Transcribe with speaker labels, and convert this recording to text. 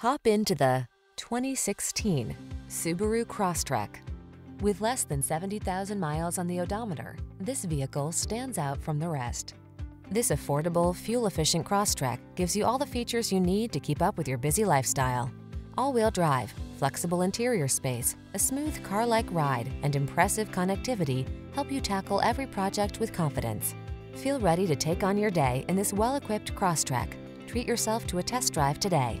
Speaker 1: Hop into the 2016 Subaru Crosstrek. With less than 70,000 miles on the odometer, this vehicle stands out from the rest. This affordable, fuel-efficient Crosstrek gives you all the features you need to keep up with your busy lifestyle. All-wheel drive, flexible interior space, a smooth car-like ride, and impressive connectivity help you tackle every project with confidence. Feel ready to take on your day in this well-equipped Crosstrek. Treat yourself to a test drive today.